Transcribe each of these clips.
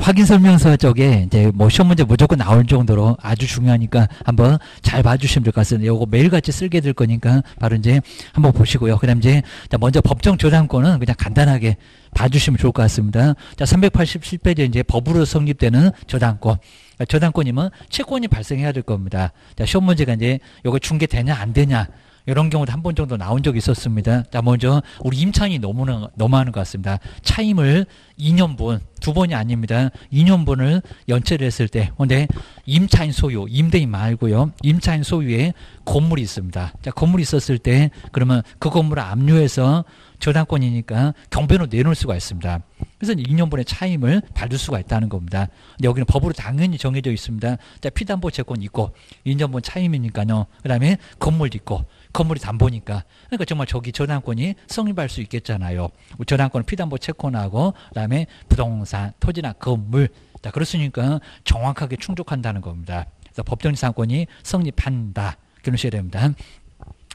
확인 설명서 쪽에 이제 뭐 시험 문제 무조건 나올 정도로 아주 중요하니까 한번 잘 봐주시면 될 것 같습니다. 요거 매일같이 쓸게 될 거니까 바로 이제 한번 보시고요. 그 다음 이제 먼저 법정 저당권은 그냥 간단하게 봐주시면 좋을 것 같습니다. 자, 387페이지 이제 법으로 성립되는 저당권. 그러니까 저당권이면 채권이 발생해야 될 겁니다. 자, 시험 문제가 이제 요거 중개되냐 안 되냐 이런 경우도 한 번 정도 나온 적이 있었습니다. 자, 먼저 우리 임차인이 너무나 너무하는 것 같습니다. 차임을 2년분 두 번이 아닙니다. 2년분을 연체를 했을 때, 근데 임차인 소유, 임대인 말고요. 임차인 소유에 건물이 있습니다. 자, 건물이 있었을 때 그러면 그 건물을 압류해서 저당권이니까 경배로 내놓을 수가 있습니다. 그래서 2년분의 차임을 받을 수가 있다는 겁니다. 여기는 법으로 당연히 정해져 있습니다. 자, 피담보 채권 있고 2년분 차임이니까요. 그다음에 건물도 있고 건물이 담보니까 그러니까 정말 저기 저당권이 성립할 수 있겠잖아요. 저당권은 피담보 채권하고 그다음에 부동산, 토지나 건물 자 그렇으니까 정확하게 충족한다는 겁니다. 그래서 법정지상권이 성립한다. 그러셔야 됩니다.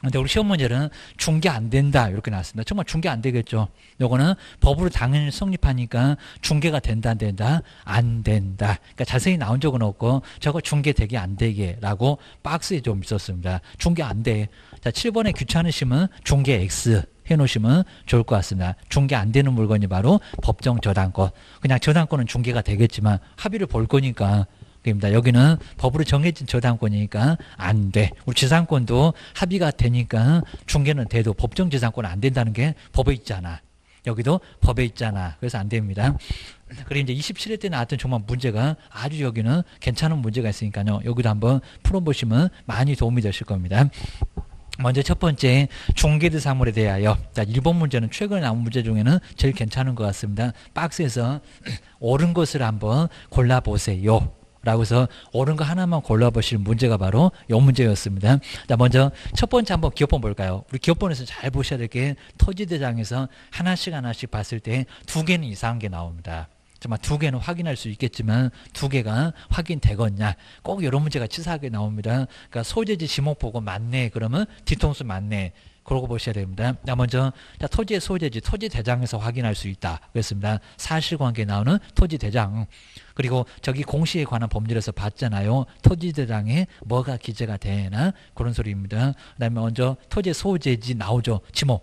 근데 우리 시험 문제는 중개 안 된다 이렇게 나왔습니다. 정말 중개 안 되겠죠. 요거는 법으로 당연히 성립하니까 중개가 된다 안 된다 안 된다. 그러니까 자세히 나온 적은 없고 저거 중개 되게 안 되게라고 박스에 좀 있었습니다. 중개 안 돼. 자 7번에 귀찮으시면 중개 X 해놓으시면 좋을 것 같습니다. 중개 안 되는 물건이 바로 법정 저당권. 그냥 저당권은 중개가 되겠지만 합의를 볼 거니까 입니다. 여기는 법으로 정해진 저당권이니까 안 돼. 우리 지상권도 합의가 되니까 중개는 돼도 법정 지상권은 안 된다는 게 법에 있잖아. 여기도 법에 있잖아. 그래서 안 됩니다. 그리고 이제 27회 때 나왔던 정말 문제가 아주 여기는 괜찮은 문제가 있으니까요. 여기도 한번 풀어보시면 많이 도움이 되실 겁니다. 먼저 첫 번째 중개대 사물에 대하여 자 1번 문제는 최근에 나온 문제 중에는 제일 괜찮은 것 같습니다. 박스에서 옳은 것을 한번 골라보세요. 라고 해서 옳은 거 하나만 골라보실 문제가 바로 이 문제였습니다. 자, 먼저 첫 번째 한번 기업본 볼까요? 우리 기업본에서 잘 보셔야 될게 토지대장에서 하나씩 하나씩 봤을 때 두 개는 이상한 게 나옵니다. 정말 두 개는 확인할 수 있겠지만 두 개가 확인되겠냐 꼭 이런 문제가 치사하게 나옵니다. 그러니까 소재지 지목 보고 맞네 그러면 뒤통수 맞네 그러고 보셔야 됩니다. 자, 먼저 자, 토지의 소재지 토지 대장에서 확인할 수 있다. 그렇습니다. 사실관계 나오는 토지 대장. 그리고 저기 공시에 관한 법률에서 봤잖아요. 토지 대장에 뭐가 기재가 되나 그런 소리입니다. 그다음에 먼저 토지 소재지 나오죠. 지목.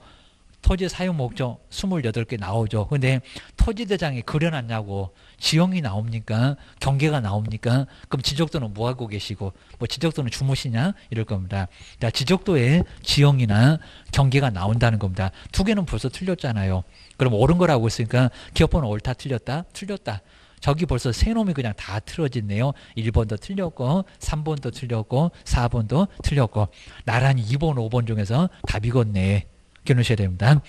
토지 사용 목적 28개 나오죠. 근데 토지 대장에 그려놨냐고 지형이 나옵니까? 경계가 나옵니까? 그럼 지적도는 뭐 하고 계시고 뭐 지적도는 주무시냐? 이럴 겁니다. 자, 지적도에 지형이나 경계가 나온다는 겁니다. 두 개는 벌써 틀렸잖아요. 그럼 옳은 거라고 했으니까 기업번호 옳다 틀렸다? 틀렸다. 저기 벌써 세 놈이 그냥 다 틀어졌네요. 1번도 틀렸고 3번도 틀렸고 4번도 틀렸고 나란히 2번 5번 중에서 답이겠네. 기억하셔야 됩니다.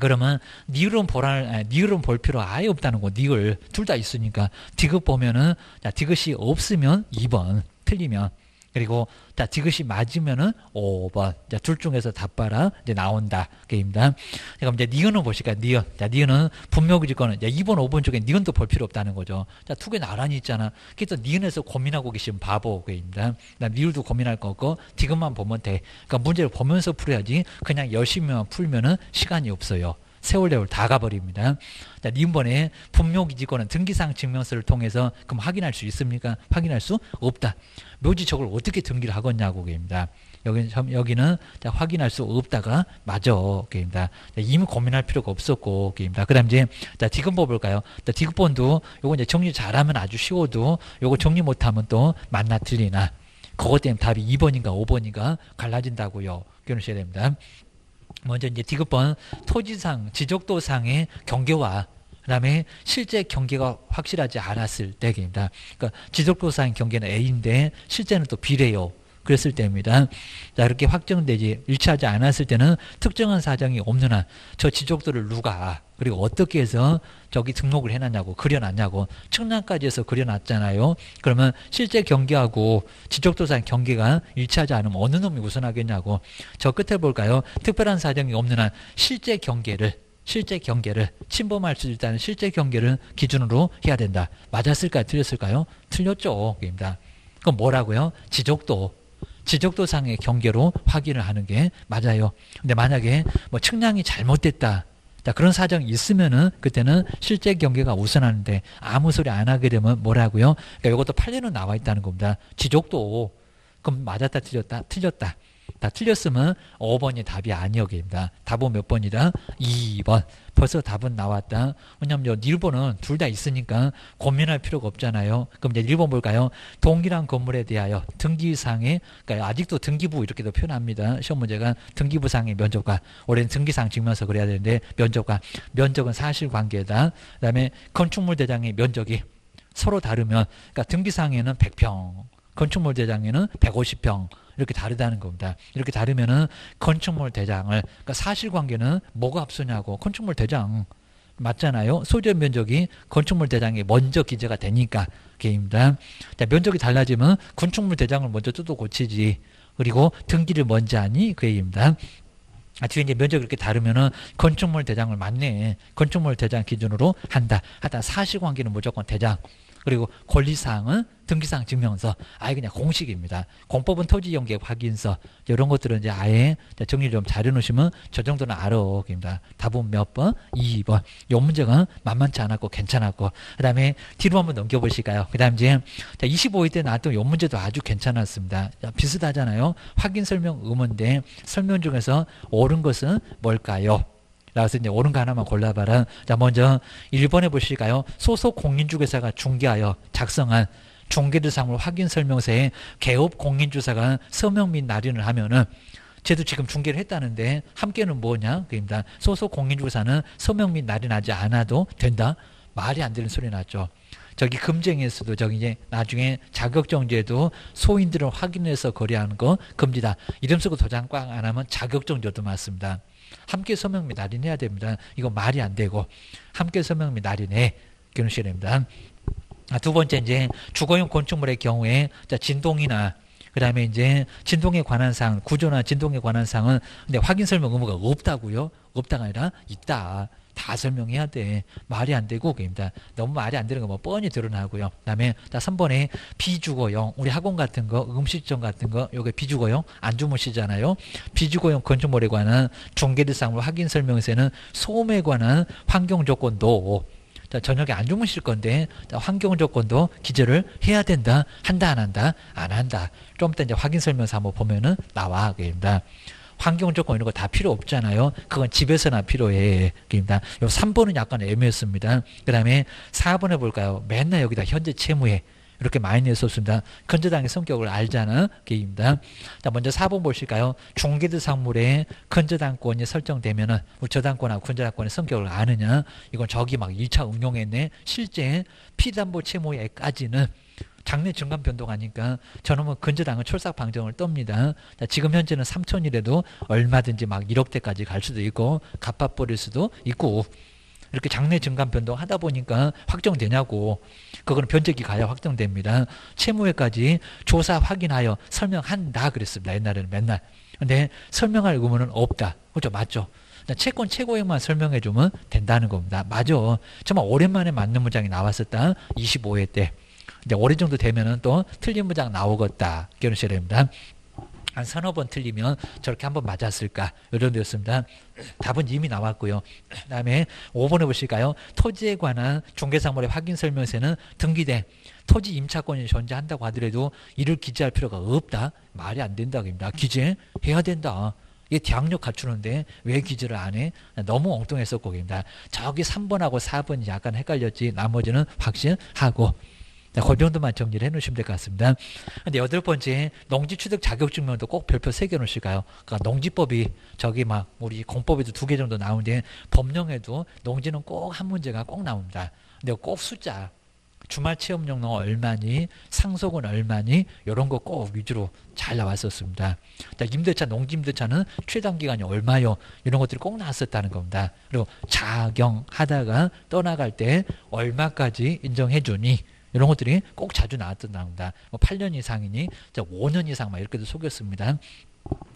그러면 니을은 보라 니을은 볼 필요 아예 없다는 거. 니을 둘 다 있으니까 디귿 보면은 자 디귿이 없으면 2번 틀리면 그리고 자 디귿이 맞으면은 5번. 자, 둘 중에서 답봐라 이제 나온다. 게임니다. 그럼 이제 니은은 보실까요? 니은. 자, 니은은 분명히 거는 2번, 5번 중에 니은도 볼 필요 없다는 거죠. 자, 두 개 나란히 있잖아. 그래서 니은에서 고민하고 계신 바보 게임니다. 니을도 고민할 거고 디귿만 보면 돼. 그러니까 문제를 보면서 풀어야지. 그냥 열심히만 풀면은 시간이 없어요. 세월대월 다 가버립니다. 자, 니은번에 분묘기지권은 등기상 증명서를 통해서 그럼 확인할 수 있습니까? 확인할 수 없다. 묘지 저걸 어떻게 등기를 하겠냐고 입니다 여기, 여기는 자, 확인할 수 없다가 맞아. 게입니다. 이미 고민할 필요가 없었고, 게입니다. 그 다음 이제, 자, 디귿번 볼까요? 자, 디귿번도 요거 이제 정리 잘하면 아주 쉬워도 요거 정리 못하면 또 만나 틀리나. 그것 때문에 답이 2번인가 5번인가 갈라진다고요. 기억하셔야 됩니다. 먼저 이제 디귿번 토지상, 지적도상의 경계와 그다음에 실제 경계가 확실하지 않았을 때입니다. 그러니까 지적도상 경계는 A인데 실제는 또 B래요. 그랬을 때입니다. 자, 이렇게 확정되지, 일치하지 않았을 때는 특정한 사정이 없는 한, 저 지적도를 누가, 그리고 어떻게 해서 저기 등록을 해놨냐고, 그려놨냐고, 측량까지 해서 그려놨잖아요. 그러면 실제 경계하고 지적도상 경계가 일치하지 않으면 어느 놈이 우선하겠냐고, 저 끝에 볼까요? 특별한 사정이 없는 한 실제 경계를 실제 경계를 침범할 수 있다는 실제 경계를 기준으로 해야 된다. 맞았을까요? 틀렸을까요? 틀렸죠. 입니다. 그럼 뭐라고요? 지적도. 지적도상의 경계로 확인을 하는 게 맞아요. 근데 만약에 뭐 측량이 잘못됐다. 자, 그런 사정이 있으면은 그때는 실제 경계가 우선하는데 아무 소리 안 하게 되면 뭐라고요? 그러니까 이것도 판례는 나와 있다는 겁니다. 지족도 그럼 맞았다 틀렸다 틀렸다. 다 틀렸으면 5번이 답이 아니었습니다. 답은 몇 번이다? 2번. 벌써 답은 나왔다. 왜냐면 1번은 둘 다 있으니까 고민할 필요가 없잖아요. 그럼 이제 1번 볼까요? 동일한 건물에 대하여 등기상의, 그러니까 아직도 등기부 이렇게도 표현합니다. 시험 문제가 등기부상의 면적과, 올해는 등기상 증명서 그래야 되는데 면적과, 면적은 사실관계다. 그 다음에 건축물 대장의 면적이 서로 다르면, 그러니까 등기상에는 100평, 건축물 대장에는 150평, 이렇게 다르다는 겁니다. 이렇게 다르면은 건축물 대장을 그러니까 사실관계는 뭐가 앞서냐고 건축물 대장 맞잖아요. 소재 면적이 건축물 대장이 먼저 기재가 되니까 게임다. 자, 면적이 달라지면 건축물 대장을 먼저 뜯어 고치지. 그리고 등기를 먼저 하니 그 얘기입니다. 아, 뒤에 이제 면적이 이렇게 다르면은 건축물 대장을 맞네. 건축물 대장 기준으로 한다. 하다 사실관계는 무조건 대장. 그리고 권리사항은 등기상 증명서 아예 그냥 공식입니다. 공법은 토지 연계 확인서 이런 것들은 이제 아예 정리 좀잘 해놓으시면 저 정도는 알아입니다. 답은 몇 번? 2번. 이 문제가 만만치 않았고 괜찮았고 그 다음에 뒤로 한번 넘겨보실까요? 그 다음 이제 25회 때 나왔던 이 문제도 아주 괜찮았습니다. 비슷하잖아요. 확인 설명 의문인데 설명 중에서 옳은 것은 뭘까요? 나와서 이제 옳은 거 하나만 골라봐라. 자, 먼저 1번에 보실까요? 소속 공인중개사가 중개하여 작성한 중개대상물 확인 설명서에 개업 공인주사가 서명 및 날인을 하면은 쟤도 지금 중개를 했다는데 함께는 뭐냐? 그입니다. 소속 공인주사는 서명 및 날인하지 않아도 된다. 말이 안 되는 소리 났죠. 저기 금쟁에서도 저기 이제 나중에 자격정지에도 소인들을 확인해서 거래하는 거 금지다. 이름 쓰고 도장 꽝 안 하면 자격정지도 맞습니다. 함께 서명 및 날인해야 됩니다. 이거 말이 안 되고 함께 서명 및 날인해 결혼식야 됩니다. 아, 두 번째 이제 주거용 건축물의 경우에 자 진동이나 그다음에 이제 진동에 관한 사항, 구조나 진동에 관한 사항은 근데 확인 설명 의무가 없다고요. 없다가 아니라 있다. 다 설명해야 돼. 말이 안 되고 그입니다. 너무 말이 안 되는 거 뭐 뻔히 드러나고요. 그다음에 자 3번에 비주거용 우리 학원 같은 거 음식점 같은 거 요게 비주거용 안 주무시잖아요. 비주거용 건축물에 관한 중개대상물 확인 설명서에는 소음에 관한 환경 조건도 자, 저녁에 안 주무실 건데 자, 환경 조건도 기재를 해야 된다. 한다 안 한다? 안 한다. 좀 이따 이제 확인 설명서 한번 보면은 나와 그입니다. 환경 조건 이런 거 다 필요 없잖아요. 그건 집에서나 필요해. 그입니다. 요 3번은 약간 애매했습니다. 그 다음에 4번에 볼까요? 맨날 여기다 현재 채무에 이렇게 많이 냈었습니다. 건재당의 성격을 알자는 게입니다. 자, 먼저 4번 보실까요? 중개대 상물에 건재당권이 설정되면은 저당권하고 건재당권의 성격을 아느냐? 이건 저기 막 2차 응용했네. 실제 피담보 채무에까지는 장래 증감 변동하니까 저놈은 근저당은 철삭 방정을 떱니다. 자, 지금 현재는 3천이라도 얼마든지 막 1억대까지 갈 수도 있고 갚아버릴 수도 있고 이렇게 장래 증감 변동하다 보니까 확정되냐고 그거는 변제기 가야 확정됩니다. 채무회까지 조사 확인하여 설명한다 그랬습니다. 옛날에는 맨날. 근데 설명할 의무는 없다. 그죠? 맞죠? 채권 최고액만 설명해 주면 된다는 겁니다. 맞아. 정말 오랜만에 맞는 문장이 나왔었다. 25회 때. 이제 올해 정도 되면은 또 틀린 문장 나오겠다. 결혼식 됩니다. 한 서너 번 틀리면 저렇게 한 번 맞았을까? 이 정도였습니다. 답은 이미 나왔고요. 그 다음에 5번에 보실까요? 토지에 관한 중개사물의 확인 설명서는 등기된 토지 임차권이 존재한다고 하더라도 이를 기재할 필요가 없다. 말이 안 된다입니다. 기재해야 된다. 이게 대학력 갖추는데 왜 기재를 안 해? 너무 엉뚱했었고, 입니다. 저기 3번하고 4번이 약간 헷갈렸지. 나머지는 확신하고. 네, 그 정도만 정리를 해 놓으시면 될 것 같습니다. 근데 여덟 번째, 농지 취득 자격증명도 꼭 별표 세 개 놓으실까요? 그러니까 농지법이 저기 막 우리 공법에도 두 개 정도 나오는데 법령에도 농지는 꼭 한 문제가 꼭 나옵니다. 근데 꼭 숫자, 주말 체험용은 얼마니, 상속은 얼마니, 이런 거 꼭 위주로 잘 나왔었습니다. 임대차, 농지임대차는 최단 기간이 얼마요? 이런 것들이 꼭 나왔었다는 겁니다. 그리고 자경하다가 떠나갈 때 얼마까지 인정해 주니, 이런 것들이 꼭 자주 나왔던 나옵니다. 뭐 8년 이상이니 5년 이상 막 이렇게도 속였습니다.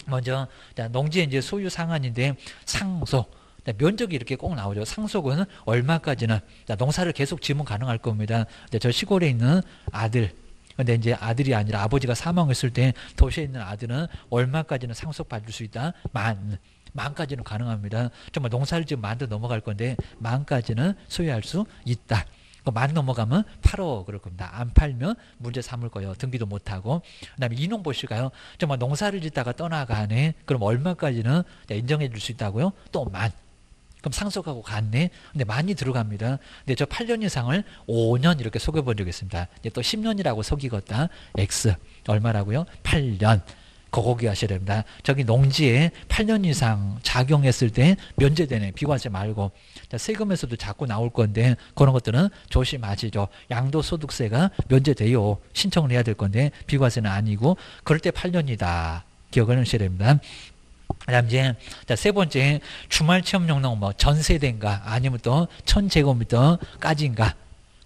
먼저 농지 이제 소유 상한인데 상속 면적이 이렇게 꼭 나오죠. 상속은 얼마까지는 농사를 계속 지면 가능할 겁니다. 저 시골에 있는 아들 근데 이제 아들이 아니라 아버지가 사망했을 때 도시에 있는 아들은 얼마까지는 상속 받을 수 있다? 만. 만까지는 가능합니다. 정말 농사를 지금 만도 넘어갈 건데 만까지는 소유할 수 있다. 만 넘어가면 팔어 그럴 겁니다. 안 팔면 문제 삼을 거예요. 등기도 못 하고. 그 다음에 이농 보실까요? 정말 농사를 짓다가 떠나가네. 그럼 얼마까지는 인정해 줄 수 있다고요? 또 만. 그럼 상속하고 갔네. 근데 많이 들어갑니다. 근데 저 8년 이상을 5년 이렇게 속여본 적이 있습니다. 또 10년이라고 속이겠다. X. 얼마라고요? 8년. 거기 하셔야 됩니다. 저기 농지에 8년 이상 작용했을 때 면제되네. 비과세 말고. 세금에서도 자꾸 나올 건데 그런 것들은 조심하시죠. 양도소득세가 면제돼요. 신청을 해야 될 건데 비과세는 아니고 그럴 때 8년이다. 기억을 하셔야 됩니다. 그다음 이제 세 번째 주말 체험 용농 뭐 전세대인가 아니면 또 천제곱미터까지인가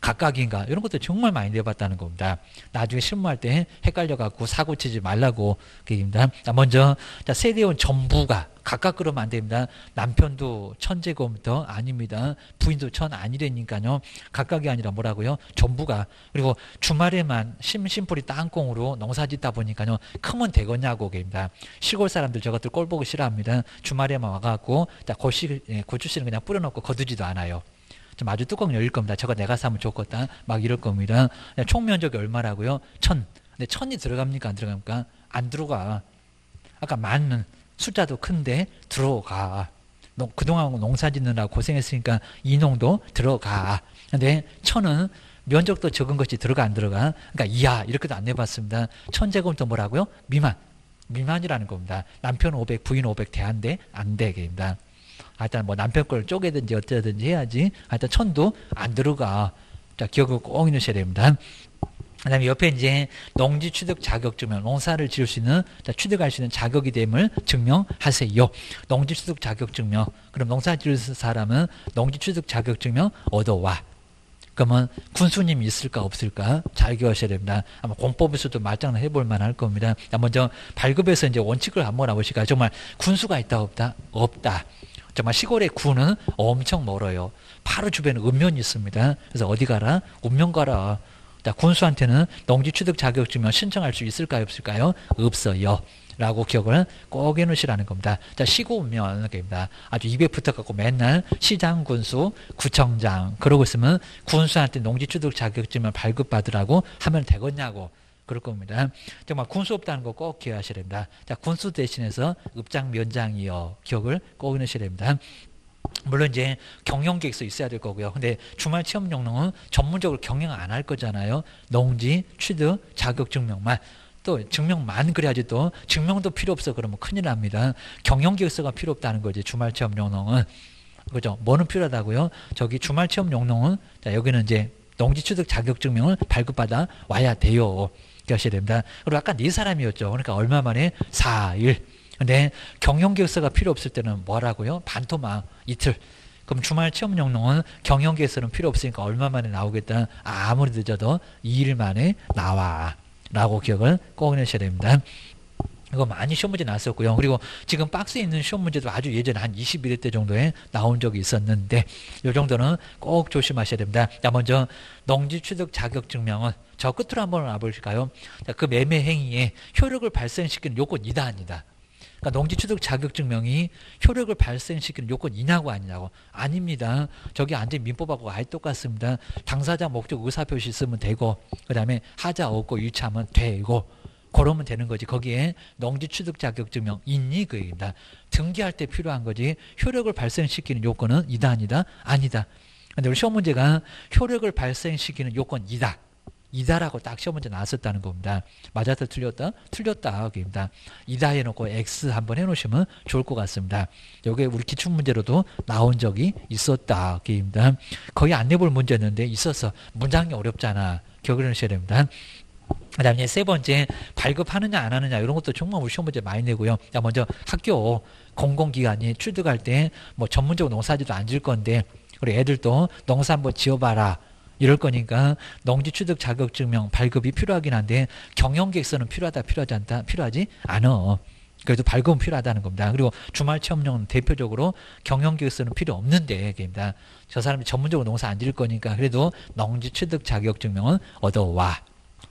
각각인가 이런 것도 정말 많이 내봤다는 겁니다. 나중에 실무할 때 헷갈려 갖고 사고 치지 말라고 얘기입니다. 먼저 세대원 전부가 각각 그러면 안 됩니다. 남편도 천제곱미터 아닙니다. 부인도 천 아니라니까요. 각각이 아니라 뭐라고요? 전부가 그리고 주말에만 심심풀이 땅콩으로 농사 짓다 보니까요. 크면 되겠냐고 얘기입니다. 시골 사람들 저것들 꼴 보고 싫어합니다. 주말에만 와갖고 고시 예, 고추씨는 그냥 뿌려놓고 거두지도 않아요. 좀 아주 뚜껑 열릴 겁니다. 저거 내가 사면 좋겠다. 막 이럴 겁니다. 총 면적이 얼마라고요? 천. 근데 천이 들어갑니까? 안 들어갑니까? 안 들어가. 아까 만은 숫자도 큰데 들어가. 그동안 농사 짓느라 고생했으니까 이 농도 들어가. 근데 천은 면적도 적은 것이 들어가 안 들어가. 그러니까 이하 이렇게도 안 내봤습니다. 천제곱도 뭐라고요? 미만. 미만이라는 겁니다. 남편 500, 부인 500 대한데 안 되게입니다. 하여튼 뭐 남편 걸 쪼개든지 어쩌든지 해야지. 하여튼 천도 안 들어가. 자, 기억을 꼭 해놓으셔야 됩니다. 그 다음에 옆에 이제 농지 취득 자격 증명, 농사를 지을 수 있는, 자, 취득할 수 있는 자격이 됨을 증명하세요. 농지 취득 자격 증명. 그럼 농사 지을 사람은 농지 취득 자격 증명 얻어와. 그러면 군수님이 있을까 없을까 잘 기억하셔야 됩니다. 아마 공법에서도 말장난 해볼 만할 겁니다. 먼저 발급에서 이제 원칙을 한번 알아보실까요? 정말 군수가 있다 없다? 없다. 정말 시골의 군은 엄청 멀어요. 바로 주변에 읍면이 있습니다. 그래서 어디 가라? 읍면 가라. 자, 군수한테는 농지 취득 자격증명 신청할 수 있을까요? 없을까요? 없어요. 라고 기억을 꼭 해놓으시라는 겁니다. 자, 시고면, 입니다 아주 입에 붙어갖고 맨날 시장 군수, 구청장, 그러고 있으면 군수한테 농지 취득 자격증명 발급받으라고 하면 되겠냐고. 그럴 겁니다. 정말 군수 없다는 거 꼭 기억하셔야 됩니다. 자, 군수 대신해서 읍장 면장이요. 기억을 꼭 넣으셔야 됩니다. 물론 이제 경영 계획서 있어야 될 거고요. 근데 주말 체험 용농은 전문적으로 경영 안 할 거잖아요. 농지, 취득, 자격 증명만 또 증명만 그래야지 또 증명도 필요 없어 그러면 큰일 납니다. 경영 계획서가 필요 없다는 거지 주말 체험 용농은 그죠? 뭐는 필요하다고요? 저기 주말 체험 용농은 자 여기는 이제 농지 취득 자격 증명을 발급받아 와야 돼요. 하셔야 됩니다. 그리고 아까 네 사람이었죠. 그러니까 얼마 만에 4일. 근데 경영계획서가 필요 없을 때는 뭐라고요? 반토막 이틀. 그럼 주말 체험 용농은 경영계획서는 필요 없으니까 얼마 만에 나오겠다. 아무리 늦어도 2일 만에 나와. 라고 기억을 꼭 내셔야 됩니다. 이거 많이 시험 문제 나왔었고요. 그리고 지금 박스에 있는 시험 문제도 아주 예전에 한 21회 때 정도에 나온 적이 있었는데 이 정도는 꼭 조심하셔야 됩니다. 자, 먼저 농지 취득 자격 증명은 저 끝으로 한번 와보실까요? 자, 그 매매 행위에 효력을 발생시키는 요건 이다 아니다. 그러니까 농지 취득 자격 증명이 효력을 발생시키는 요건이냐고 아니냐고 아닙니다. 저기 앉은 민법하고 아예 똑같습니다. 당사자 목적 의사표시 있으면 되고 그다음에 하자 없고 유치하면 되고 그러면 되는 거지. 거기에 농지 취득 자격 증명 있니 그 얘기입니다. 등기할 때 필요한 거지. 효력을 발생시키는 요건은 이다 아니다 아니다. 근데 우리 시험 문제가 효력을 발생시키는 요건 이다. 이다라고 딱 시험 문제 나왔었다는 겁니다. 맞았다 틀렸다? 틀렸다. 그입니다. 이다 해놓고 X 한번 해놓으시면 좋을 것 같습니다. 여기 우리 기출 문제로도 나온 적이 있었다. 그입니다. 거의 안 내볼 문제였는데 있어서 문장이 어렵잖아. 기억을 하셔야 됩니다. 그 다음에 세 번째, 발급하느냐 안 하느냐 이런 것도 정말 우리 시험 문제 많이 내고요. 자, 먼저 학교 공공기관이 취득할 때 뭐 전문적으로 농사지도 안 질 건데 우리 애들도 농사 한번 지어봐라. 이럴 거니까 농지 취득 자격 증명 발급이 필요하긴 한데 경영 계획서는 필요하다 필요하지 않다 필요하지 않어. 그래도 발급은 필요하다는 겁니다. 그리고 주말 체험용은 대표적으로 경영 계획서는 필요 없는데 얘기입니다. 저 사람이 전문적으로 농사 안 지을 거니까 그래도 농지 취득 자격 증명은 얻어와.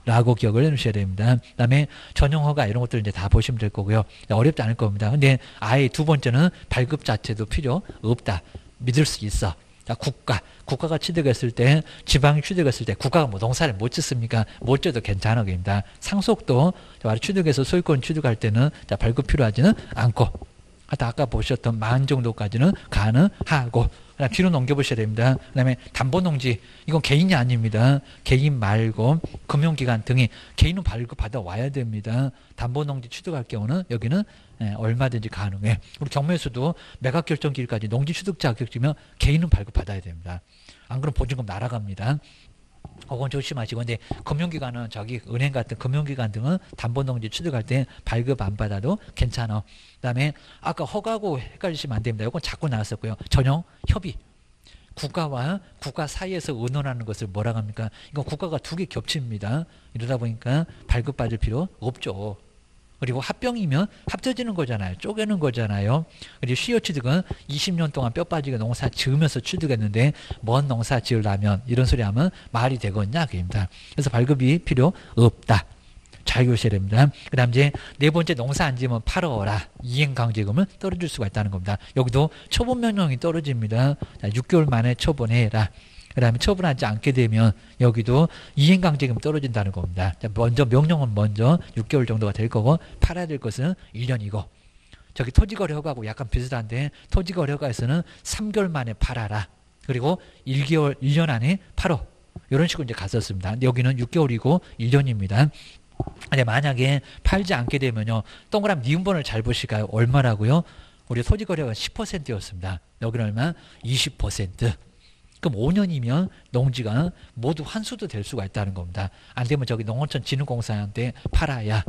라고 기억을 해놓으셔야 됩니다. 그 다음에 전용허가 이런 것들 이제 다 보시면 될 거고요. 어렵지 않을 겁니다. 근데 아예 두 번째는 발급 자체도 필요 없다. 믿을 수 있어. 자, 국가. 국가가 취득했을 때, 지방이 취득했을 때, 국가가 뭐 농사를 못 짓습니까? 못 져도 괜찮아, 겁니다. 상속도, 취득해서 소유권 취득할 때는, 자, 발급 필요하지는 않고, 아까 보셨던 만 정도까지는 가능하고, 뒤로 넘겨보셔야 됩니다. 그 다음에 담보농지 이건 개인이 아닙니다. 개인 말고 금융기관 등이 개인은 발급 받아 와야 됩니다. 담보농지 취득할 경우는 여기는 예, 얼마든지 가능해. 우리 경매에서도 매각 결정기일까지 농지 취득 자격증이면 개인은 발급 받아야 됩니다. 안 그러면 보증금 날아갑니다. 그건 조심하시고 근데 금융기관은 저기 은행 같은 금융기관 등은 담보농지 취득할 때 발급 안 받아도 괜찮아. 그다음에 아까 허가고 헷갈리시면 안 됩니다. 이건 자꾸 나왔었고요. 전용 협의. 국가와 국가 사이에서 의논하는 것을 뭐라고 합니까? 이건 국가가 두 개 겹칩니다. 이러다 보니까 발급받을 필요 없죠. 그리고 합병이면 합쳐지는 거잖아요. 쪼개는 거잖아요. 그리고 시효 취득은 20년 동안 뼈 빠지게 농사 지으면서 취득했는데 뭔 농사 지으려면 이런 소리 하면 말이 되겠냐 그입니다. 그래서 발급이 필요 없다. 잘 교셔야 됩니다. 그 다음 이제 네 번째 농사 안 지으면 팔어라. 이행강제금을 떨어질 수가 있다는 겁니다. 여기도 처분 명령이 떨어집니다. 자, 6개월 만에 처분해라. 그 다음에 처분하지 않게 되면 여기도 이행강제금 떨어진다는 겁니다. 먼저 명령은 먼저 6개월 정도가 될 거고 팔아야 될 것은 1년이고 저기 토지거래 허가하고 약간 비슷한데 토지거래 허가에서는 3개월 만에 팔아라. 그리고 1개월, 1년 안에 팔어. 이런 식으로 이제 갔었습니다. 여기는 6개월이고 1년입니다. 근데 만약에 팔지 않게 되면요. 동그라미 니은번을 잘 보실까요? 얼마라고요? 우리 토지거래가 10%였습니다. 여기는 얼마? 20%. 그럼 5년이면 농지가 모두 환수도 될 수가 있다는 겁니다. 안 되면 저기 농어촌 진흥공사한테 팔아야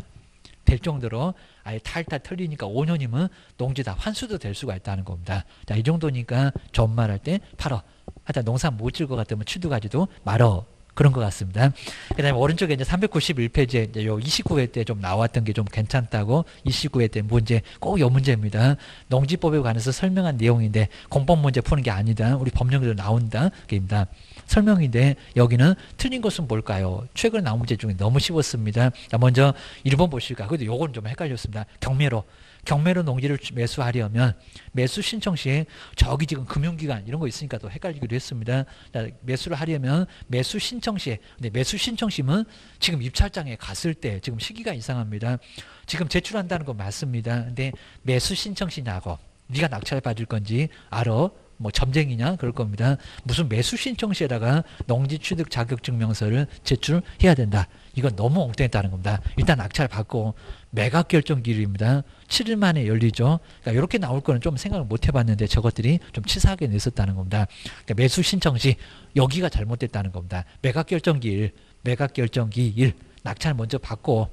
될 정도로 아예 탈탈 털리니까 5년이면 농지 다 환수도 될 수가 있다는 겁니다. 자, 이 정도니까 전말할 때 팔어. 하여튼 농사 못 질 것 같으면 취득하지도 말어. 그런 것 같습니다. 그 다음에 오른쪽에 이제 391페이지에 이제 요 29회 때 좀 나왔던 게 좀 괜찮다고 29회 때 문제 꼭 요 문제입니다. 농지법에 관해서 설명한 내용인데 공법 문제 푸는 게 아니다. 우리 법령에도 나온다. 그입니다. 설명인데 여기는 틀린 것은 뭘까요? 최근에 나온 문제 중에 너무 쉬웠습니다. 자, 먼저 1번 보실까? 그래도 요건 좀 헷갈렸습니다. 경매로 경매로 농지를 매수하려면 매수 신청 시에 저기 지금 금융기관 이런 거 있으니까 또 헷갈리기도 했습니다. 매수를 하려면 매수 신청 시에 근데 매수 신청 시면 지금 입찰장에 갔을 때 지금 시기가 이상합니다. 지금 제출한다는 건 맞습니다. 근데 매수 신청 시냐고 네가 낙찰 받을 건지 알아? 뭐 점쟁이냐 그럴 겁니다. 무슨 매수 신청 시에다가 농지 취득 자격 증명서를 제출해야 된다. 이건 너무 엉뚱했다는 겁니다. 일단 낙찰 받고 매각 결정 기일입니다. 7일 만에 열리죠. 그러니까 이렇게 나올 거는 좀 생각을 못 해봤는데 저것들이 좀 치사하게 냈었다는 겁니다. 그러니까 매수 신청 시 여기가 잘못됐다는 겁니다. 매각 결정 기일, 매각 결정 기일 낙찰 먼저 받고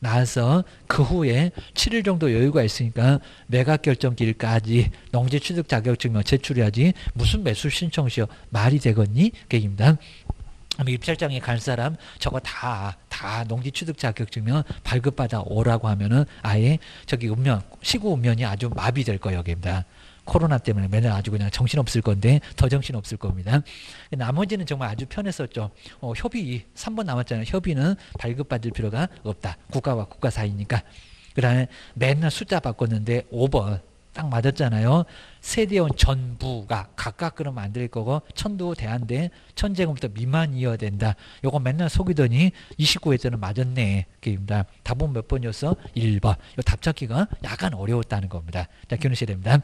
나서 그 후에 7일 정도 여유가 있으니까 매각 결정 기일까지 농지 취득 자격증명 제출해야지 무슨 매수 신청시여 말이 되겠니? 그입니다. 입찰장에 갈 사람 저거 다 다 농지 취득 자격증명 발급받아 오라고 하면은 아예 저기 운면 시구 운면이 아주 마비될 거예요 여기입니다. 코로나 때문에 맨날 아주 그냥 정신 없을 건데 더 정신 없을 겁니다. 나머지는 정말 아주 편했었죠. 어, 협의 3번 남았잖아요. 협의는 발급받을 필요가 없다. 국가와 국가 사이니까. 그 다음에 맨날 숫자 바꿨는데 5번 딱 맞았잖아요. 세대원 전부가 각각 그러면 안 될 거고 천도 대한대 천제곱미터 미만이어야 된다. 요거 맨날 속이더니 29회 때는 맞았네. 그입니다. 답은 몇 번이었어? 1번. 요 답 찾기가 약간 어려웠다는 겁니다. 자, 기억하셔야 됩니다.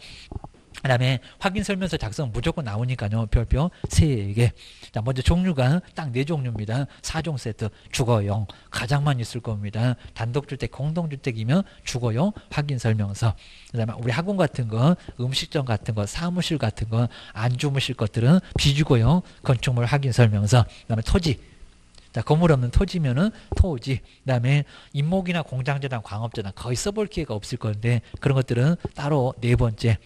그 다음에 확인 설명서 작성 무조건 나오니까요. 별표 3개. 자, 먼저 종류가 딱네 종류입니다. 4종 세트, 주거용, 가장만 있을 겁니다. 단독주택, 공동주택이면 주거용 확인 설명서. 그 다음에 우리 학원 같은 거, 음식점 같은 거, 사무실 같은 거, 안 주무실 것들은 비주거용 건축물 확인 설명서. 그 다음에 토지, 자, 건물 없는 토지면은 토지. 그다음에 임목이나 공장재단, 광업재단 거의 써볼 기회가 없을 건데 그런 것들은 따로 네 번째.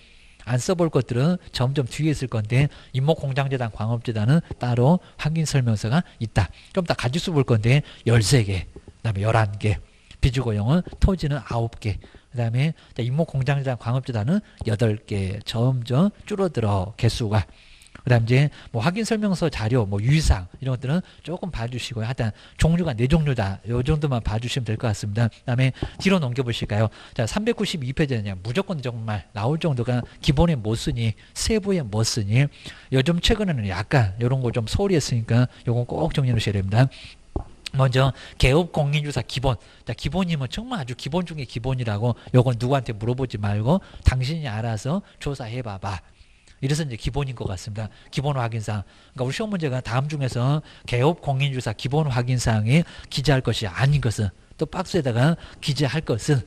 안 써볼 것들은 점점 뒤에 있을 건데 임목공장재단, 광업재단은 따로 확인 설명서가 있다. 좀더 가지수 볼 건데 13개, 그 다음에 11개. 비주거용은 토지는 9개. 그 다음에 임목공장재단, 광업재단은 8개. 점점 줄어들어 개수가. 그 그다음 이제 뭐 확인 설명서 자료, 뭐 유의사항 이런 것들은 조금 봐주시고요. 하여튼 종류가 네 종류다. 요 정도만 봐주시면 될 것 같습니다. 그다음에 뒤로 넘겨보실까요? 자, 392페이지는 무조건 정말 나올 정도가 기본에 못 쓰니 세부에 못 쓰니 요즘 최근에는 약간 이런 거 좀 소홀히 했으니까 요건 꼭 정리해 놓으셔야 됩니다. 먼저 개업 공인주사 기본. 자, 기본이면 정말 아주 기본 중에 기본이라고 요건 누구한테 물어보지 말고 당신이 알아서 조사해 봐봐. 이래서 이제 기본인 것 같습니다. 기본 확인사항. 그러니까 우리 시험 문제가 다음 중에서 개업 공인주사 기본 확인사항에 기재할 것이 아닌 것은 또 박스에다가 기재할 것은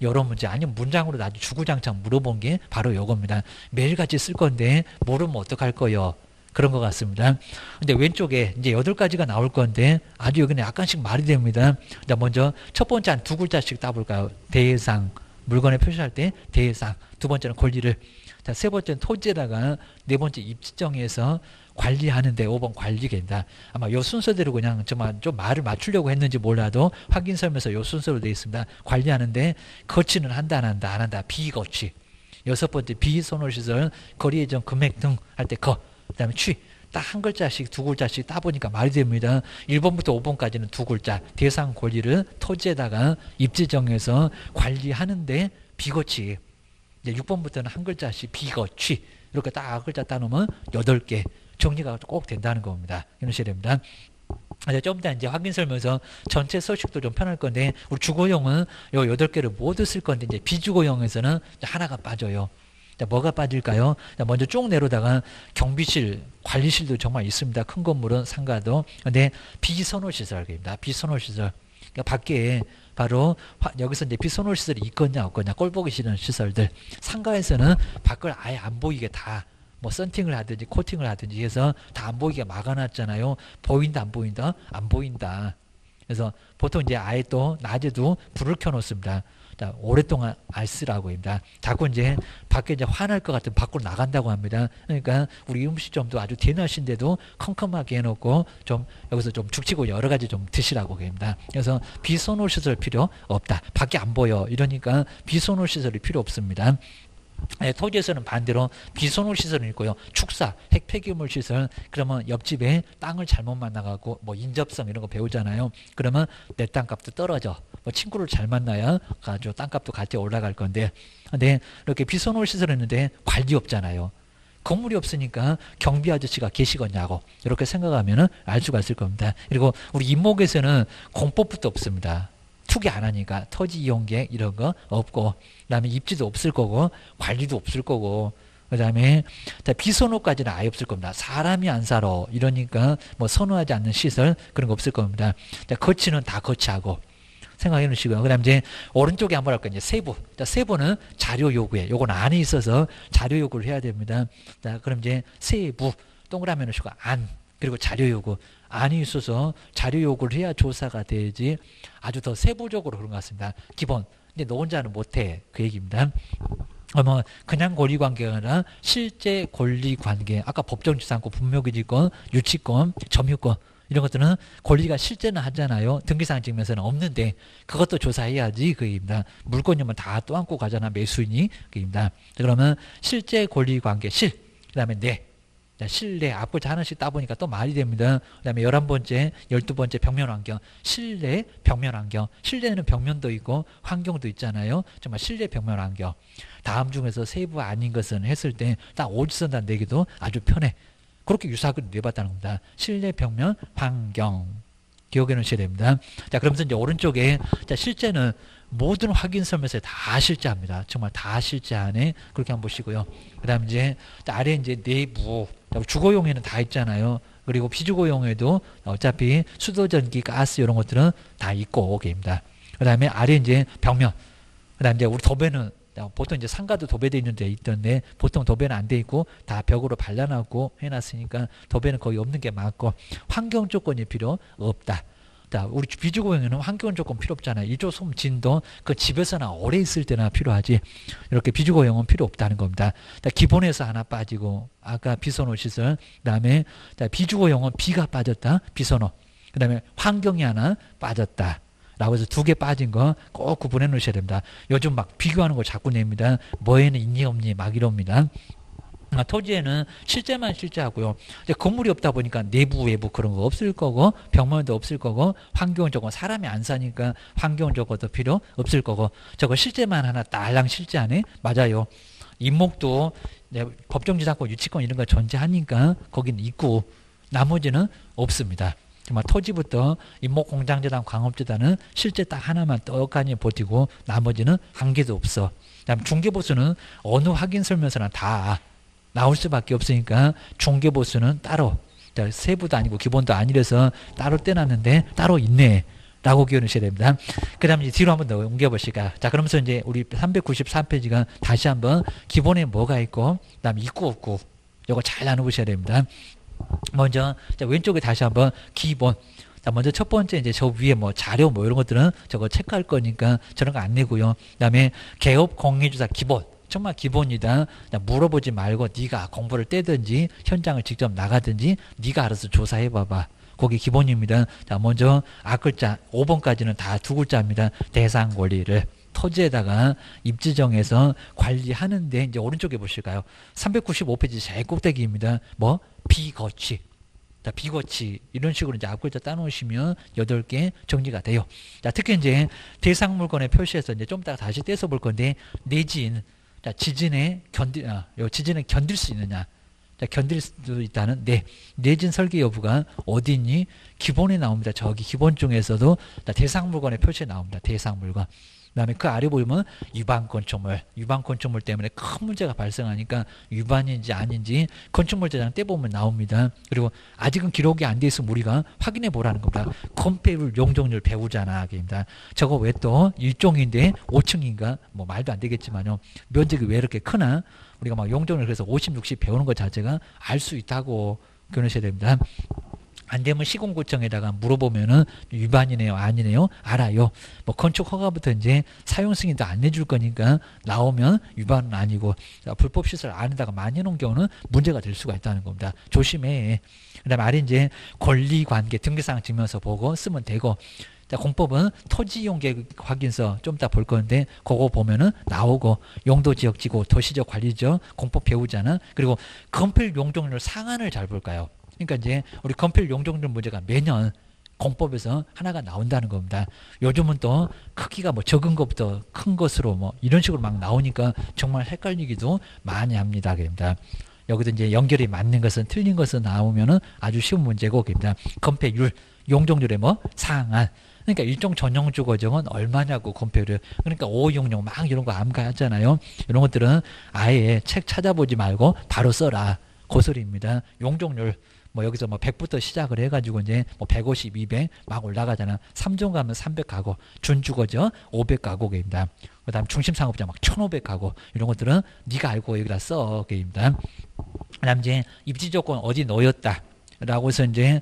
여러 문제 아니면 문장으로 아주 주구장창 물어본 게 바로 요겁니다. 매일같이 쓸 건데 모르면 어떡할 거요. 그런 것 같습니다. 근데 왼쪽에 이제 여덟 가지가 나올 건데 아주 여기는 약간씩 말이 됩니다. 자, 먼저 첫 번째 한 두 글자씩 따볼까요? 대상. 물건에 표시할 때 대상. 두 번째는 권리를. 자, 세 번째는 토지에다가 네 번째 입지정에서 관리하는데 5번 관리계입니다. 아마 요 순서대로 그냥 정말 좀 말을 맞추려고 했는지 몰라도 확인 설명서 요 순서로 되어 있습니다. 관리하는데 거치는 한다 안 한다 안 한다 비거치. 여섯 번째 비선호시설 거리 예정 금액 등 할 때 거. 그다음에 취. 딱한 글자씩 두 글자씩 따보니까 말이 됩니다. 1번부터 5번까지는 두 글자 대상 권리를 토지에다가 입지정해서 관리하는데 비거치. 이제 6번부터는 한 글자씩 비거 취 이렇게 딱 글자 따놓으면 8개 정리가 꼭 된다는 겁니다. 이러셔야 됩니다. 이제 좀 이따 이제 확인 설명서 전체 서식도 좀 편할 건데 우리 주거용은 요 8개를 모두 쓸 건데 이제 비주거용에서는 하나가 빠져요. 자, 뭐가 빠질까요? 자, 먼저 쭉 내려다가 경비실, 관리실도 정말 있습니다. 큰 건물은 상가도. 근데 비선호시설입니다. 비선호시설. 그러니까 밖에 바로 여기서 이제 비선호 시설이 있거냐 없거냐 꼴 보기 싫은 시설들 상가에서는 밖을 아예 안 보이게 다 뭐 썬팅을 하든지 코팅을 하든지 해서 다 안 보이게 막아놨잖아요. 보인다 안 보인다 안 보인다. 그래서 보통 이제 아예 또 낮에도 불을 켜놓습니다. 자, 오랫동안 알 쓰라고 합니다. 자꾸 이제 밖에 이제 화날 것 같으면 밖으로 나간다고 합니다. 그러니까 우리 음식점도 아주 대낮인데도 컴컴하게 해놓고 좀 여기서 좀 죽치고 여러 가지 좀 드시라고 합니다. 그래서 비선호 시설 필요 없다. 밖에 안 보여. 이러니까 비선호 시설이 필요 없습니다. 네, 토지에서는 반대로 비선호 시설은 있고요. 축사, 핵 폐기물 시설. 그러면 옆집에 땅을 잘못 만나가고 뭐 인접성 이런 거 배우잖아요. 그러면 내 땅값도 떨어져. 뭐 친구를 잘 만나야 아주 땅값도 같이 올라갈 건데. 근데 이렇게 비선호 시설 있는데 관리 없잖아요. 건물이 없으니까 경비 아저씨가 계시겠냐고 이렇게 생각하면 알 수가 있을 겁니다. 그리고 우리 임목에서는 공법부터 없습니다. 투기 안 하니까 토지 이용계획 이런 거 없고 그다음에 입지도 없을 거고 관리도 없을 거고 그다음에 비선호까지는 아예 없을 겁니다. 사람이 안 살아 이러니까 뭐 선호하지 않는 시설 그런 거 없을 겁니다. 거치는 다 거치하고 생각해 놓으시고요. 그 다음 이제 오른쪽에 한번 할 거예요. 세부. 자, 세부는 자료 요구에, 요건 안에 있어서 자료 요구를 해야 됩니다. 자, 그럼 이제 세부. 동그라미 놓으시고 안. 그리고 자료 요구. 안이 있어서 자료 요구를 해야 조사가 되지 아주 더 세부적으로 그런 것 같습니다. 기본. 근데 너 혼자는 못해. 그 얘기입니다. 뭐 그냥 권리 관계가 아니라 실제 권리 관계. 아까 법정 지상권, 분묘기지권, 유치권, 점유권 이런 것들은 권리가 실제는 하잖아요. 등기상 증명서는 없는데 그것도 조사해야지 그입니다. 물건이면 다 떠안고 가잖아 매수인이 그입니다. 그러면 실제 권리 관계 실 그다음에 내 실내 앞글자 하나씩 따보니까 또 말이 됩니다. 그 다음에 열한 번째, 열두 번째 벽면 환경. 실내 벽면 환경. 실내는 벽면도 있고 환경도 있잖아요. 정말 실내 벽면 환경. 다음 중에서 세부 아닌 것은 했을 때 딱 오지선 단 내기도 아주 편해. 그렇게 유사하게 내봤다는 겁니다. 실내 벽면 환경. 기억해 놓으셔야 됩니다. 자, 그러면서 이제 오른쪽에 자, 실제는 모든 확인 설명서에 다 실제합니다. 정말 다 실제하네. 그렇게 한번 보시고요. 그 다음 이제 아래 이제 내부 주거용에는 다 있잖아요. 그리고 비주거용에도 어차피 수도 전기, 가스 이런 것들은 다 있고 오게입니다. 그 다음에 아래 이제 벽면. 그 다음 이제 우리 도배는 보통 이제 상가도 도배돼 있는 데 있던데 보통 도배는 안 돼 있고 다 벽으로 발라놨고 해놨으니까 도배는 거의 없는 게 맞고 환경 조건이 필요 없다. 자, 우리 비주거용에는 환경 조건 필요 없잖아요. 일조 소음 진도 그 집에서나 오래 있을 때나 필요하지. 이렇게 비주거용은 필요 없다는 겁니다. 자, 기본에서 하나 빠지고 아까 비선호 시설 그다음에 자, 비주거용은 비가 빠졌다. 비선호. 그다음에 환경이 하나 빠졌다. 라고 해서 두 개 빠진 거 꼭 구분해 놓으셔야 됩니다. 요즘 막 비교하는 거 자꾸 냅니다. 뭐에는 있니 없니 막 이럽니다. 아, 토지에는 실제만 실제하고요. 이제 건물이 없다 보니까 내부 외부 그런 거 없을 거고 벽면도 없을 거고 환경 적은 사람이 안 사니까 환경 적어도 필요 없을 거고 저거 실제만 하나 딸랑 실제하네 맞아요. 임목도 법정지상권 유치권 이런 거 존재하니까 거기는 있고 나머지는 없습니다. 정말 토지부터 임목공장재단 광업재단은 실제 딱 하나만 떡하니 버티고 나머지는 한 개도 없어. 그다음 중개보수는 어느 확인 설명서나 다 나올 수밖에 없으니까 중개보수는 따로 세부도 아니고 기본도 아니라서 따로 떼놨는데 따로 있네. 라고 기억하셔야 됩니다. 그 다음에 뒤로 한번 더 옮겨보실까요? 자, 그러면서 이제 우리 393페이지가 다시 한번 기본에 뭐가 있고, 그 다음에 있고 없고, 요거 잘 나눠보셔야 됩니다. 먼저, 자, 왼쪽에 다시 한번 기본. 자, 먼저 첫 번째 이제 저 위에 뭐 자료 뭐 이런 것들은 저거 체크할 거니까 저런 거 안 내고요. 그 다음에 개업 공개주사 기본. 정말 기본이다. 물어보지 말고 네가 공부를 떼든지 현장을 직접 나가든지 네가 알아서 조사해 봐봐. 거기 기본입니다. 자, 먼저 앞글자 5번까지는 다 두 글자입니다. 대상 권리를 토지에다가 입지 정해서 관리하는데 이제 오른쪽에 보실까요? 395페이지 제일 꼭대기입니다. 뭐 비거치. 자, 비거치 이런 식으로 이제 앞글자 따놓으시면 8개 정리가 돼요. 자, 특히 이제 대상 물건의 표시에서 이제 좀 이따 다시 떼서 볼 건데 내진 자, 지진에 견디, 아, 요 지진에 견딜 수 있느냐. 자, 견딜 수도 있다는, 네. 내진 설계 여부가 어디 있니? 기본에 나옵니다. 저기 기본 중에서도 대상 물건의 표시에 나옵니다. 대상 물건. 그다음에 그 아래 보면 위반 건축물, 위반 건축물 때문에 큰 문제가 발생하니까 위반인지 아닌지 건축물재장 떼보면 나옵니다. 그리고 아직은 기록이 안 돼 있으면 우리가 확인해 보라는 겁니다. 컴페율 용적률 배우잖아, 입니다. 저거 왜 또 일종인데 5층인가 뭐 말도 안 되겠지만요. 면적이 왜 이렇게 크나? 우리가 막 용적률 그래서 50, 60 배우는 것 자체가 알 수 있다고 그러셔야 됩니다. 안 되면 시공구청에다가 물어보면은 위반이네요, 아니네요, 알아요. 뭐 건축 허가부터 이제 사용 승인도 안 내줄 거니까 나오면 위반은 아니고 불법 시설 안에다가 많이 해놓은 경우는 문제가 될 수가 있다는 겁니다. 조심해. 그다음에 아래 이제 권리 관계 등기사항 증명서 보고 쓰면 되고. 자, 공법은 토지용계획 확인서 좀 이따 볼 건데 그거 보면은 나오고 용도지역지구 도시적 관리죠 공법 배우잖아 그리고 건필 용적률 상한을 잘 볼까요 그러니까 이제 우리 건필 용적률 문제가 매년 공법에서 하나가 나온다는 겁니다. 요즘은 또 크기가 뭐 적은 것부터 큰 것으로 뭐 이런 식으로 막 나오니까 정말 헷갈리기도 많이 합니다. 그럽니다. 여기도 이제 연결이 맞는 것은 틀린 것은 나오면은 아주 쉬운 문제고 그럽니다. 건폐율, 용적률의 뭐 상한. 그러니까 일종 전용 주 거정은 얼마냐고 건폐율. 그러니까 566막 이런 거 암가하잖아요. 이런 것들은 아예 책 찾아보지 말고 바로 써라. 고소리입니다. 용적률 뭐 여기서 뭐 100부터 시작을 해가지고 이제 뭐 150, 200 막 올라가잖아. 3종 가면 300 가고 준주거죠. 500 가고입니다. 그 다음 중심 상업자 막 1,500 가고 이런 것들은 네가 알고 여기다 써 게입니다. 그 다음 이제 입지 조건 어디 넣었다라고 해서 이제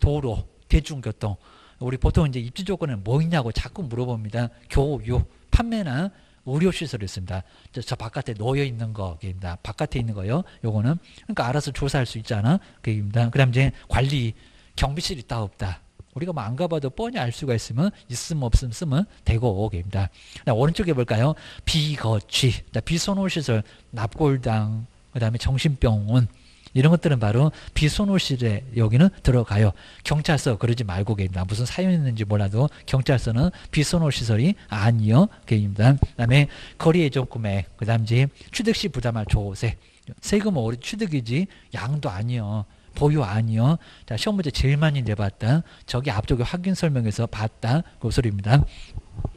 도로, 대중교통 우리 보통 이제 입지 조건은 뭐 있냐고 자꾸 물어봅니다. 교육, 판매나 의료시설이 있습니다. 저, 저 바깥에 놓여 있는 거입니다. 바깥에 있는 거요. 요거는 그러니까 알아서 조사할 수 있잖아. 그입니다. 그다음 이제 관리 경비실 있다 없다. 우리가 뭐 안 가봐도 뻔히 알 수가 있으면 있으면 없으면 쓰면 되고 오게입니다. 오른쪽에 볼까요? 비거취, 비선호시설, 납골당, 그 다음에 정신병원, 이런 것들은 바로 비선호실에 여기는 들어가요. 경찰서 그러지 말고 계십니다. 무슨 사연이 있는지 몰라도 경찰서는 비선호 시설이 아니요. 계입니다. 그 다음에 거리 예정 금액, 그 다음 이제 취득시 부담할 조세. 세금은 우리 취득이지 양도 아니요. 보유 아니요. 자, 시험 문제 제일 많이 내봤다. 저기 앞쪽에 확인 설명에서 봤다. 그 소리입니다.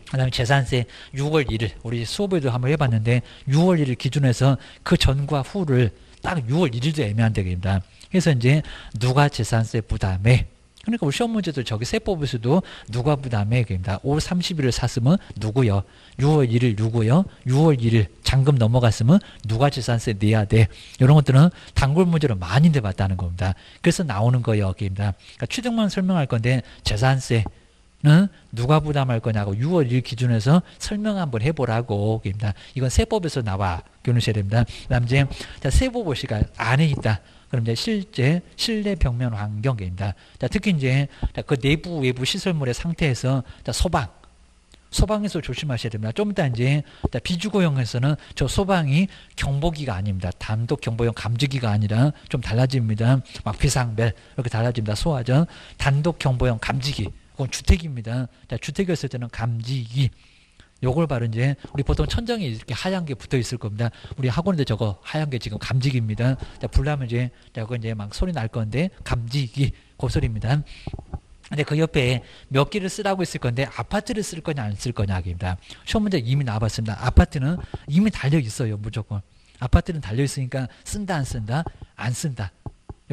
그 다음에 재산세 6월 1일 우리 수업에도 한번 해봤는데 6월 1일 기준에서 그 전과 후를 딱 6월 1일도 애매한 되입니다. 그래서 이제 누가 재산세 부담해 그러니까 우리 시험 문제도 저기 세법에서도 누가 부담해 그입니다. 5월 30일을 샀으면 누구요? 6월 1일 누구요? 6월 1일 잔금 넘어갔으면 누가 재산세 내야 돼? 이런 것들은 단골 문제로 많이 내봤다는 겁니다. 그래서 나오는 거예요, 여기입니다. 그러니까 취득만 설명할 건데 재산세 는 누가 부담할 거냐고 6월 1일 기준에서 설명 한번 해보라고 입니다. 이건 세법에서 나와. 그다음 이제 자 세법 보시가 안에 있다. 그럼 이제 실제 실내 벽면 환경입니다. 자 특히 이제 그 내부 외부 시설물의 상태에서 자 소방 소방에서 조심하셔야 됩니다. 좀 이따 이제 비주거형에서는 저 소방이 경보기가 아닙니다. 단독 경보형 감지기가 아니라 좀 달라집니다. 막 비상벨 이렇게 달라집니다. 소화전 단독 경보형 감지기 그건 주택입니다. 자, 주택이었을 때는 감지기 요걸 바로 이제 우리 보통 천장에 이렇게 하얀 게 붙어 있을 겁니다. 우리 학원인데 저거 하얀 게 지금 감지기입니다. 자, 불나면 이제 저거 이제 막 소리 날 건데 감지기 그 소리입니다. 근데 그 옆에 몇 개를 쓰라고 했을 건데 아파트를 쓸 거냐 안 쓸 거냐 입니다. 시험 문제 이미 나와봤습니다. 아파트는 이미 달려 있어요 무조건. 아파트는 달려 있으니까 쓴다 안 쓴다 안 쓴다.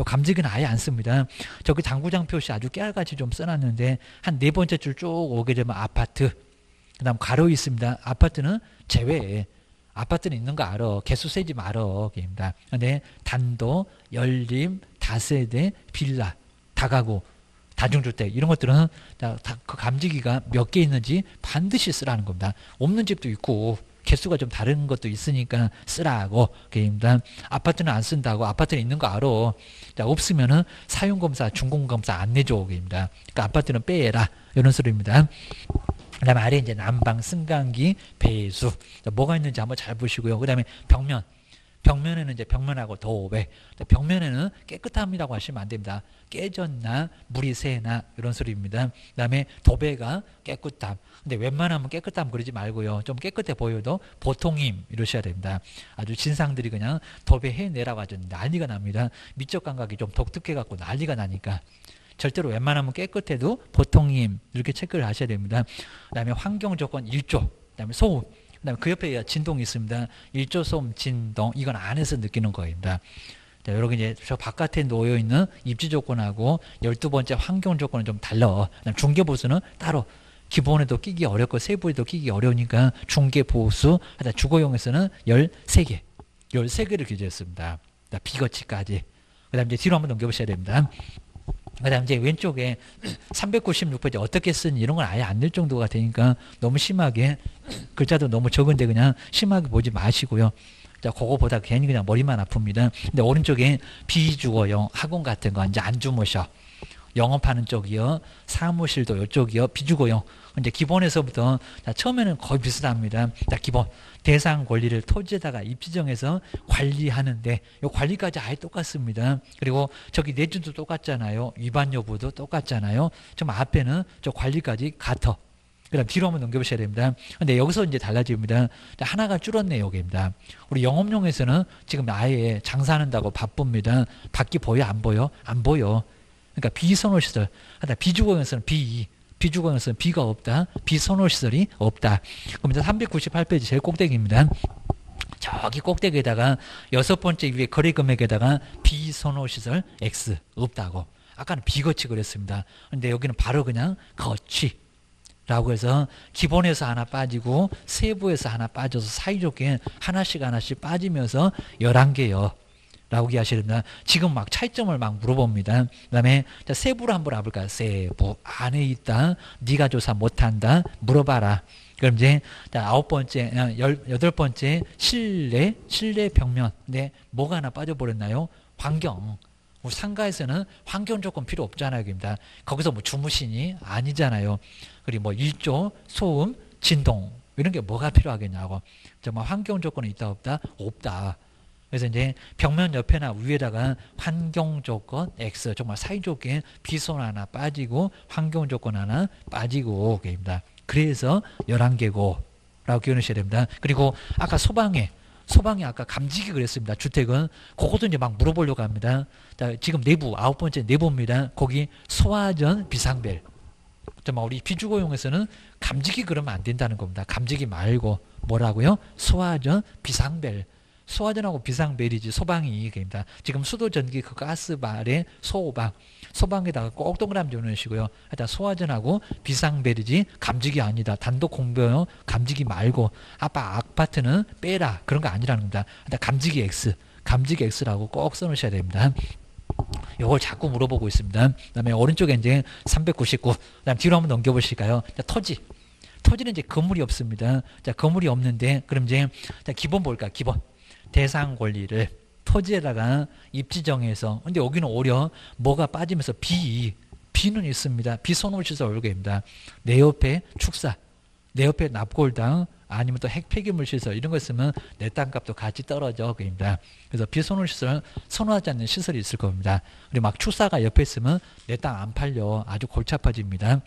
요 감지기는 아예 안 씁니다. 저기 당구장 표시 아주 깨알같이 좀 써놨는데 한 네 번째 줄 쭉 오게 되면 아파트 그 다음 가로 있습니다. 아파트는 제외. 아파트는 있는 거 알아. 개수 세지 말어. 입니다. 근데 단도, 열림, 다세대, 빌라, 다가구, 다중주택 이런 것들은 다 그 감지기가 몇 개 있는지 반드시 쓰라는 겁니다. 없는 집도 있고 개수가 좀 다른 것도 있으니까 쓰라고 게입니다. 아파트는 안 쓴다고 아파트는 있는 거 알아. 자, 없으면은 사용검사, 준공검사 안 내줘. 그러니까 아파트는 빼라 이런 소리입니다. 그 다음에 아래 이제 난방, 승강기, 배수 뭐가 있는지 한번 잘 보시고요. 그 다음에 벽면 벽면에는 이제 벽면하고 도배. 벽면에는 깨끗함이라고 하시면 안 됩니다. 깨졌나 물이 새나 이런 소리입니다. 그다음에 도배가 깨끗함. 근데 웬만하면 깨끗함 그러지 말고요. 좀 깨끗해 보여도 보통임 이러셔야 됩니다. 아주 진상들이 그냥 도배해 내라고 하죠. 난리가 납니다. 미적 감각이 좀 독특해 갖고 난리가 나니까. 절대로 웬만하면 깨끗해도 보통임 이렇게 체크를 하셔야 됩니다. 그다음에 환경 조건 1조. 그다음에 소음. 그다음에 그 옆에 진동이 있습니다. 일조소음 진동 이건 안에서 느끼는 거입니다. 자, 여러분 이제 저 바깥에 놓여 있는 입지 조건하고 열두 번째 환경 조건은 좀 달라. 중개 보수는 따로 기본에도 끼기 어렵고 세부에도 끼기 어려우니까 중개 보수 하다 주거용에서는 열세 개 열세 개를 규제했습니다. 비거치까지. 그다음 이제 뒤로 한번 넘겨 보셔야 됩니다. 그다음 이제 왼쪽에 396페이지 어떻게 쓴 이런 건 아예 안 될 정도가 되니까 너무 심하게 글자도 너무 적은데 그냥 심하게 보지 마시고요. 자, 그거 보다 괜히 그냥 머리만 아픕니다. 근데 오른쪽에 비주거용 학원 같은 거 이제 안 주무셔. 영업하는 쪽이요. 사무실도 이쪽이요. 비주거용. 이제 기본에서부터 자, 처음에는 거의 비슷합니다. 자, 기본 대상 권리를 토지에다가 입지정해서 관리하는데 이 관리까지 아예 똑같습니다. 그리고 저기 내주도 똑같잖아요. 위반 여부도 똑같잖아요. 좀 앞에는 저 관리까지 같아. 그다음 뒤로 한번 넘겨보셔야 됩니다. 근데 여기서 이제 달라집니다. 하나가 줄었네요, 여기입니다. 우리 영업용에서는 지금 아예 장사하는다고 바쁩니다. 밖이 보여, 안 보여? 안 보여. 그러니까 비선호 시설. 비주거용에서는 비, 비주거용에서는 비가 없다. 비선호 시설이 없다. 그럼 이제 398페이지 제일 꼭대기입니다. 저기 꼭대기에다가 여섯 번째 위에 거래 금액에다가 비선호 시설 X 없다고. 아까는 비거치 그랬습니다. 근데 여기는 바로 그냥 거치. 라고 해서 기본에서 하나 빠지고 세부에서 하나 빠져서 사이좋게 하나씩 하나씩 빠지면서 11개요. 라고 됩니다. 지금 막 차이점을 막 물어봅니다. 그 다음에 세부로 한번 알아볼까요? 세부. 안에 있다. 네가 조사 못한다. 물어봐라. 그럼 이제 아홉 번째, 아, 열, 여덟 번째 실내, 실내 벽면. 네, 뭐가 하나 빠져버렸나요? 환경. 우리 상가에서는 환경 조건 필요 없잖아요. 입니다. 거기서 뭐 주무시니? 아니잖아요. 그리고 뭐 일조, 소음, 진동. 이런 게 뭐가 필요하겠냐고. 정말 환경 조건이 있다 없다? 없다. 그래서 이제 벽면 옆에나 위에다가 환경 조건 X 정말 사이좋게 비선 하나 빠지고 환경 조건 하나 빠지고 입니다. 그래서 11개고 라고 기억하셔야 됩니다. 그리고 아까 소방에 소방이 아까 감지기 그랬습니다. 주택은 그것도 이제 막 물어보려고 합니다. 자, 지금 내부 아홉 번째 내부입니다. 거기 소화전 비상벨. 정말 우리 비주거용에서는 감지기 그러면 안 된다는 겁니다. 감지기 말고 뭐라고요? 소화전 비상벨. 소화전하고 비상벨이지 소방이 이게입니다. 지금 수도 전기 그 가스발의 소방 소방에다가 꼭 동그라미 넣으시고요. 일단 소화전하고 비상벨이지 감지기 아니다. 단독 공병 감지기 말고 아빠 아파트는 빼라 그런 거 아니라는 겁니다. 일단 감지기 X 감지기 X라고 꼭 써놓으셔야 됩니다. 이걸 자꾸 물어보고 있습니다. 그 다음에 오른쪽에 이제 399. 그 다음 뒤로 한번 넘겨보실까요? 자, 토지. 토지는 이제 건물이 없습니다. 자, 건물이 없는데 그럼 이제 자, 기본 볼까? 기본. 대상 권리를 토지에다가 입지 정해서 근데 여기는 오히려 뭐가 빠지면서 비 비는 있습니다. 비선호시설 얼굴입니다. 내 옆에 축사 내 옆에 납골당 아니면 또 핵폐기물 시설 이런 거 있으면 내 땅값도 같이 떨어져 그입니다. 그래서 비선호 시설 선호하지 않는 시설이 있을 겁니다. 그리고 막 축사가 옆에 있으면 내 땅 안 팔려 아주 골치 아파집니다.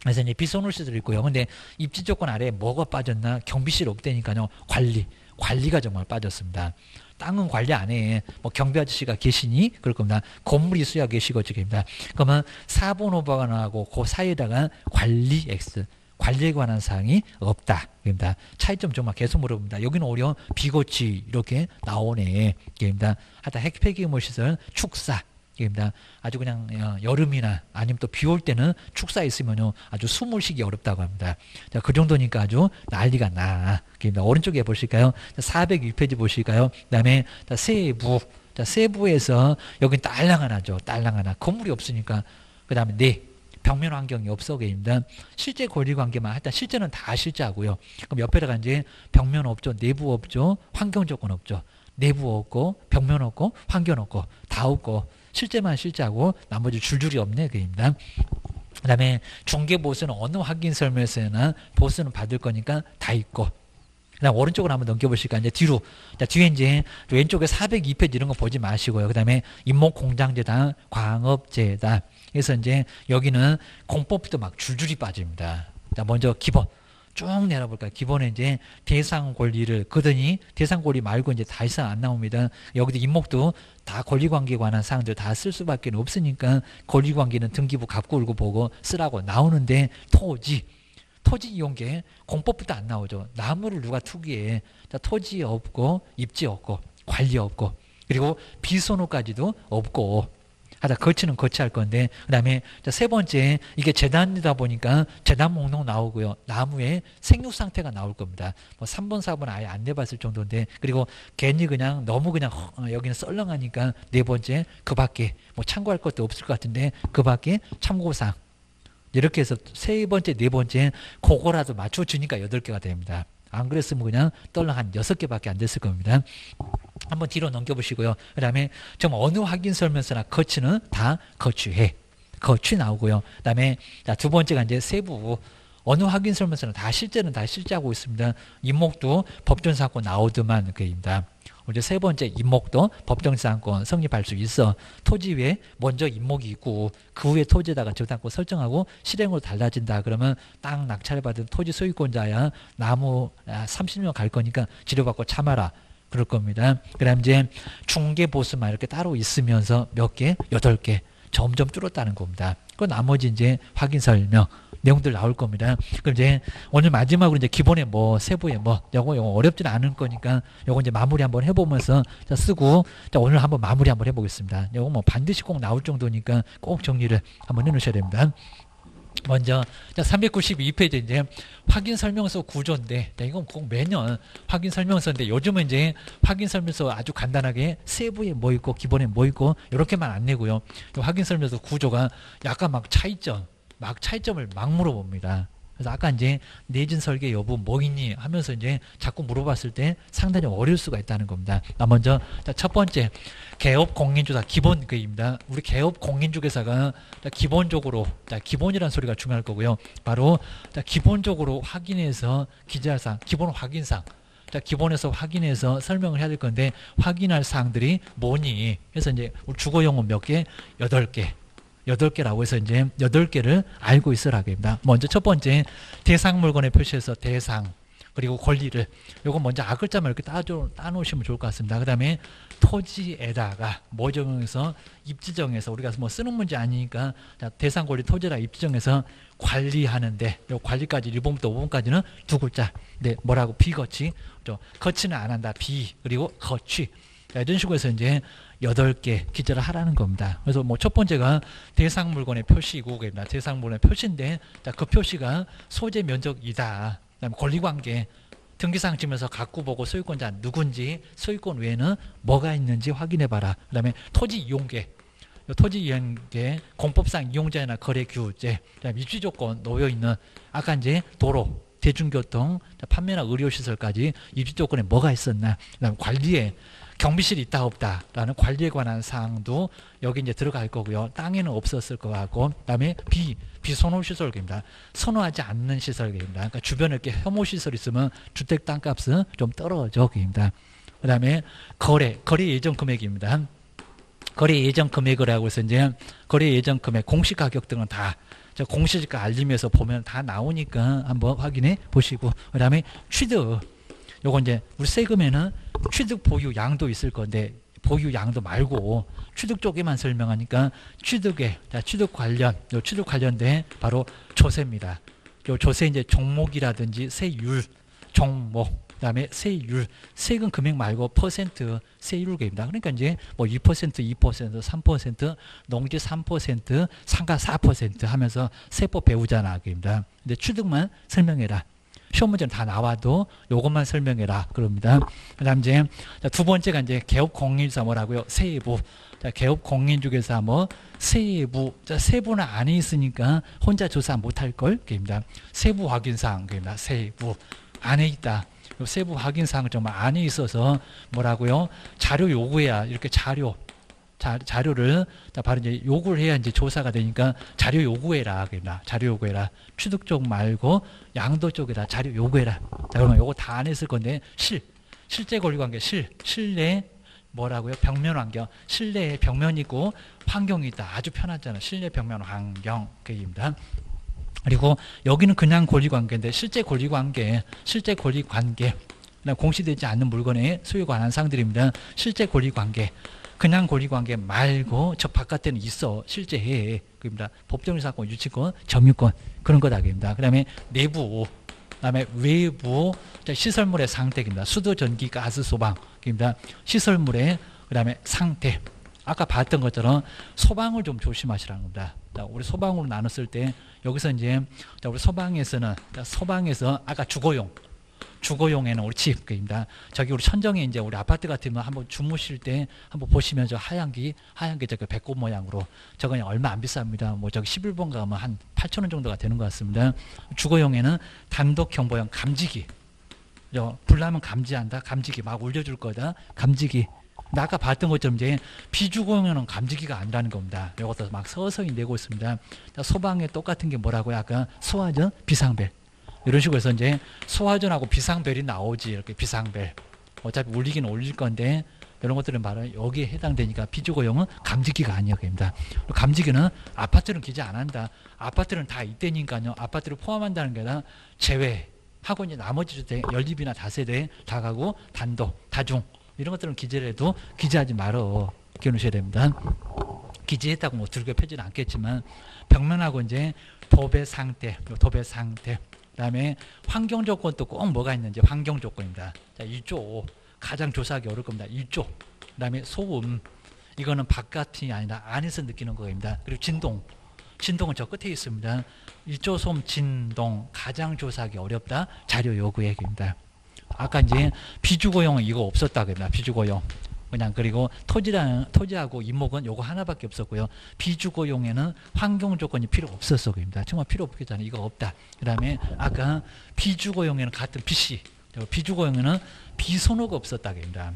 그래서 이제 비선호 시설이 있고요. 근데 입지 조건 아래에 뭐가 빠졌나 경비실 없대니까요. 관리 관리가 정말 빠졌습니다. 땅은 관리 안 해. 뭐 경비 아저씨가 계시니 그럴 겁니다. 건물이 수야 계시고 저입니다. 그러면 4번 오버가 나고 그 사이에다가 관리 X 관리에 관한 사항이 없다. 입니다. 차이점 정말 계속 물어봅니다. 여기는 오히려 비고치 이렇게 나오네. 입니다. 하다 핵폐기물 시설 축사 입니다. 아주 그냥 어, 여름이나 아니면 또 비 올 때는 축사 있으면요 아주 숨을 쉬기 어렵다고 합니다. 자, 그 정도니까 아주 난리가 나. 입니다. 오른쪽에 보실까요? 401페이지 보실까요? 그다음에 세부. 자, 세부에서 여기 딸랑 하나죠. 딸랑 하나. 건물이 없으니까 그다음에 네. 벽면 환경이 없어 게입니다. 실제 권리 관계만 일단 실제는 다 실제하고요. 그럼 옆에다가 이제 벽면 없죠, 내부 없죠, 환경 조건 없죠. 내부 없고 벽면 없고 환경 없고 다 없고 실제만 실제하고 나머지 줄줄이 없네 그입니다. 그 다음에 중개 보수는 어느 확인 설명서나 보수는 받을 거니까 다 있고 그다음 오른쪽으로 한번 넘겨보실까 이제 뒤로 자 뒤에 이제 왼쪽에 402페이지 이런 거 보지 마시고요. 그다음에 임목 공장재단, 광업재단 그래서 이제 여기는 공법부터 막 줄줄이 빠집니다. 자, 먼저 기본. 쭉 내려볼까요? 기본에 이제 대상 권리를 거더니 대상 권리 말고 이제 다 이상 안 나옵니다. 여기도 임목도 다 권리 관계에 관한 사항들 다 쓸 수밖에 없으니까 권리 관계는 등기부 갖고 울고 보고 쓰라고 나오는데 토지 토지 이용계 공법부터 안 나오죠. 나무를 누가 투기해. 자, 토지 없고 입지 없고 관리 없고 그리고 비선호까지도 없고 하다 거치는 거치할 건데 그다음에 세 번째 이게 재단이다 보니까 재단 목록 나오고요. 나무의 생육 상태가 나올 겁니다. 뭐 3번 4번 아예 안 내봤을 정도인데 그리고 괜히 그냥 너무 그냥 어, 여기는 썰렁하니까 네 번째 그 밖에 뭐 참고할 것도 없을 것 같은데 그 밖에 참고사항 이렇게 해서 세 번째 네 번째 그거라도 맞춰주니까 여덟 개가 됩니다. 안 그랬으면 그냥 떨렁 한 여섯 개밖에 안 됐을 겁니다. 한번 뒤로 넘겨보시고요. 그 다음에 좀 어느 확인 설명서나 거치는 다 거치해. 거치 나오고요. 그 다음에 두 번째가 이제 세부. 어느 확인 설명서는 다 실제는 다 실제하고 있습니다. 임목도 법정사건 나오더만 그입니다. 이제 세 번째 임목도 법정사건 성립할 수 있어. 토지 위에 먼저 임목이 있고 그 후에 토지에다가 저당권 설정하고 실행으로 달라진다. 그러면 땅 낙찰 받은 토지 소유권자야 나무 30년 아, 갈 거니까 지료받고 참아라. 그럴 겁니다. 그 다음 이제 중개 보수만 이렇게 따로 있으면서 몇 개, 여덟 개 점점 줄었다는 겁니다. 그 나머지 이제 확인 설명 내용들 나올 겁니다. 그럼 이제 오늘 마지막으로 이제 기본에 뭐 세부에 뭐 요거 요거 어렵지는 않을 거니까 요거 이제 마무리 한번 해보면서 자 쓰고 자 오늘 한번 마무리 한번 해보겠습니다. 요거 뭐 반드시 꼭 나올 정도니까 꼭 정리를 한번 해놓으셔야 됩니다. 먼저 392페이지 이제 확인 설명서 구조인데 이건 꼭 매년 확인 설명서인데 요즘은 이제 확인 설명서 아주 간단하게 세부에 뭐 있고 기본에 뭐 있고 이렇게만 안 내고요. 확인 설명서 구조가 약간 막 차이점 막 차이점을 막 물어봅니다. 그래서 아까 이제 내진 설계 여부 뭐 있니 하면서 이제 자꾸 물어봤을 때 상당히 어려울 수가 있다는 겁니다. 먼저 첫 번째 개업 공인주사 기본 그입니다. 우리 개업 공인중개사가 기본적으로 기본이라는 소리가 중요할 거고요. 바로 기본적으로 확인해서 기재사항 기본 확인상 자, 기본에서 확인해서 설명을 해야 될 건데 확인할 사항들이 뭐니? 그래서 이제 주거 용어 몇 개? 여덟 개. 여덟 개라고 해서 이제 여덟 개를 알고 있으라입니다. 먼저 첫 번째 대상 물건에 표시해서 대상 그리고 권리를. 요거 먼저 아글자만 이렇게 따줘, 따놓으시면 좋을 것 같습니다. 그 다음에 토지에다가 뭐 정해서 입지 정해서 우리가 뭐 쓰는 문제 아니니까 대상 권리 토지라 입지 정해서 관리하는데 요 관리까지 1번부터 5번까지는 두 글자. 네 뭐라고? 비거치. 거치는 안 한다. 비 그리고 거치 이런 식으로 해서 이제 여덟 개 기재를 하라는 겁니다. 그래서 뭐 첫 번째가 대상 물건의 표시고 대상 물건의 표시인데 그 표시가 소재 면적이다. 그다음에 권리 관계 등기상 지면서 갖고 보고 소유권자 누군지 소유권 외에는 뭐가 있는지 확인해 봐라. 그다음에 토지 이용계 토지 이용계 공법상 이용자나 거래 규제 입지 조건 놓여 있는 아까 이제 도로 대중교통 판매나 의료시설까지 입지 조건에 뭐가 있었나 그다음에 관리에 경비실이 있다 없다라는 관리에 관한 사항도 여기 이제 들어갈 거고요. 땅에는 없었을 거 같고, 그다음에 비 비선호 시설입니다. 선호하지 않는 시설입니다. 그러니까 주변에 이렇게 혐오 시설 있으면 주택 땅값은 좀 떨어져 입니다. 그다음에 거래 거래 예정 금액입니다. 거래 예정 금액을 하고 있어 이제 거래 예정 금액 공시 가격 등은 다 공시지가 알림에서 보면 다 나오니까 한번 확인해 보시고 그다음에 취득 요거 이제 우리 세금에는 취득 보유 양도 있을 건데 보유 양도 말고 취득 쪽에만 설명하니까 취득에 자 취득 관련 요 취득 관련된 바로 조세입니다. 요 조세 이제 종목이라든지 세율 종목 그다음에 세율 세금 금액 말고 퍼센트 세율계입니다. 그러니까 이제 뭐 2%, 2%, 3%, 농지 3%, 상가 4% 하면서 세법 배우잖아, 그입니다. 근데 취득만 설명해라. 시험 문제는 다 나와도 요것만 설명해라 그럽니다. 그다음 이제 두 번째가 이제 개업 공인사 뭐라고요? 세부. 자, 개업 공인 중에서 뭐 세부. 자, 세부는 안에 있으니까 혼자 조사 못할 걸. 그입니다. 세부 확인 사항 그입니다. 세부 안에 있다. 세부 확인 사항은 정말 안에 있어서 뭐라고요? 자료 요구해야 이렇게 자료 자, 자료를 바로 이제 요구를 해야 이제 조사가 되니까 자료 요구해라 그러나. 자료 요구해라. 취득 쪽 말고 양도 쪽에다 자료 요구해라. 자 그러면 요거 다 안 했을 건데 실 실제 권리관계 실 실내 뭐라고요? 벽면 환경. 실내에 벽면이 있고 환경이 있다. 아주 편하잖아. 실내 벽면 환경. 그입니다. 그리고 여기는 그냥 권리관계인데 실제 권리관계, 실제 권리관계, 공시되지 않는 물건의 소유에 관한 사항들입니다. 실제 권리관계, 그냥 권리관계 말고 저 바깥에는 있어 실제 해. 그입니다. 법정의 사건, 유치권, 점유권 그런 거다입니다. 그다음에 내부, 그다음에 외부 시설물의 상태입니다. 수도, 전기, 가스, 소방입니다. 시설물의 그다음에 상태. 아까 봤던 것처럼 소방을 좀 조심하시라는 겁니다. 우리 소방으로 나눴을 때 여기서 이제 우리 소방에서는 소방에서 아까 주거용 주거용에는 우리 집입니다. 저기 우리 천정에 이제 우리 아파트 같으면 한번 주무실 때 한번 보시면 저 하얀 게 하얀 게 저기 배꼽 모양으로 저거 얼마 안 비쌉니다. 뭐 저기 11번 가면 한 8천 원 정도가 되는 것 같습니다. 주거용에는 단독 경보용 감지기. 불나면 감지한다. 감지기 막 올려줄 거다. 감지기. 아까 봤던 것처럼 이제 비주거면은 감지기가 아니라는 겁니다. 이것도 막 서서히 내고 있습니다. 소방에 똑같은 게 뭐라고요? 아까 소화전, 비상벨. 이런 식으로 해서 이제 소화전하고 비상벨이 나오지. 이렇게 비상벨. 어차피 울리긴 울릴 건데 이런 것들은 바로 여기에 해당되니까 비주거용은 감지기가 아니에요. 입니다 감지기는 아파트는 기재 안 한다. 아파트는 다 이때니까요. 아파트를 포함한다는 게 아니라 제외 하고 이제 나머지 주택 연립이나 다세대 다 가고 단독, 다중 이런 것들은 기재를 해도 기재하지 말어 기억하셔야 됩니다. 기재했다고 뭐 들고 펴지는 않겠지만 벽면하고 이제 도배 상태, 도배 상태, 그 다음에 환경 조건 또꼭 뭐가 있는지 환경 조건입니다. 자, 이쪽 가장 조사하기 어려울 겁니다. 이쪽, 그다음에 소음, 이거는 바깥이 아니라 안에서 느끼는 거입니다. 그리고 진동, 진동은 저 끝에 있습니다. 이쪽 소음, 진동 가장 조사하기 어렵다. 자료 요구 얘기입니다. 아까 이제 비주거용 이거 없었다 그럽니다. 비주거용. 그냥 그리고 토지랑 토지하고 이목은 요거 하나밖에 없었고요. 비주거용에는 환경 조건이 필요 없었어 그럽니다. 정말 필요 없겠잖아요. 이거 없다. 그다음에 아까 비주거용에는 같은 BC 비주거용에는 비선호가 없었다 그럽니다.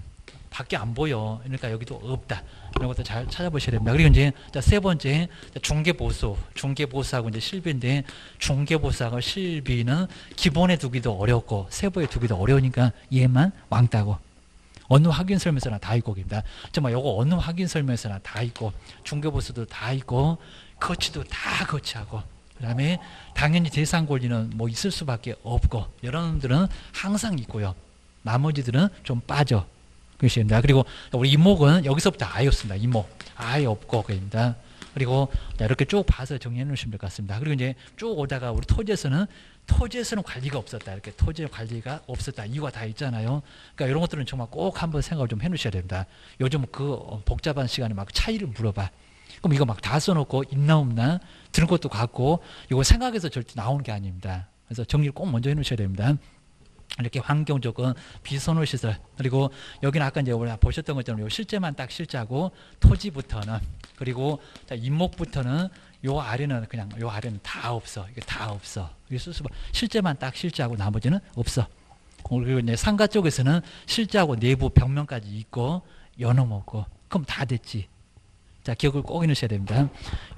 밖에 안 보여. 그러니까 여기도 없다. 이런 것도 잘 찾아보셔야 됩니다. 그리고 이제 세 번째 중개보수, 중개보수하고 이제 실비인데 중개보수하고 실비는 기본에 두기도 어렵고 세부에 두기도 어려우니까 얘만 왕따고 어느 확인 설명서나 다 있고 입니다. 정말 요거 어느 확인 설명서나 다 있고 중개보수도 다 있고 거치도 다 거치하고 그다음에 당연히 대상 권리는 뭐 있을 수밖에 없고 여러분들은 항상 있고요. 나머지들은 좀 빠져. 그것입니다. 그리고 우리 이목은 여기서부터 아예 없습니다. 이목. 아예 없고, 그입니다. 그리고 이렇게 쭉 봐서 정리해 놓으시면 될 것 같습니다. 그리고 이제 쭉 오다가 우리 토지에서는 토지에서는 관리가 없었다. 이렇게 토지 관리가 없었다. 이유가 다 있잖아요. 그러니까 이런 것들은 정말 꼭 한번 생각을 좀 해놓으셔야 됩니다. 요즘 그 복잡한 시간에 막 차이를 물어봐. 그럼 이거 막 다 써놓고 있나 없나 들은 것도 같고 이거 생각해서 절대 나오는 게 아닙니다. 그래서 정리를 꼭 먼저 해놓으셔야 됩니다. 이렇게 환경적은 비선호 시설 그리고 여기는 아까 이제 보셨던 것처럼 실제만 딱 실제하고 토지부터는 그리고 임목부터는 요 아래는 그냥 요 아래는 다 없어 이게 다 없어 이게 수수 실제만 딱 실제하고 나머지는 없어 그리고 이제 상가 쪽에서는 실자하고 내부 벽면까지 있고 연음 없고 그럼 다 됐지. 자 기억을 꼭 해놓으셔야 됩니다.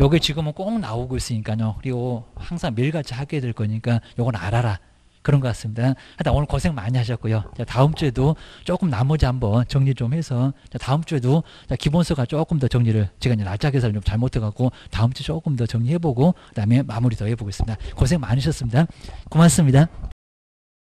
요게 지금은 꼭 나오고 있으니까요. 그리고 항상 매일같이 하게 될 거니까 요건 알아라. 그런 것 같습니다. 하여튼 오늘 고생 많이 하셨고요. 자, 다음 주에도 조금 나머지 한번 정리 좀 해서 자, 다음 주에도 자, 기본서가 조금 더 정리를 제가 이제 날짜 계산을 좀 잘못해갖고 다음 주 조금 더 정리해보고 그다음에 마무리 더 해보겠습니다. 고생 많으셨습니다. 고맙습니다.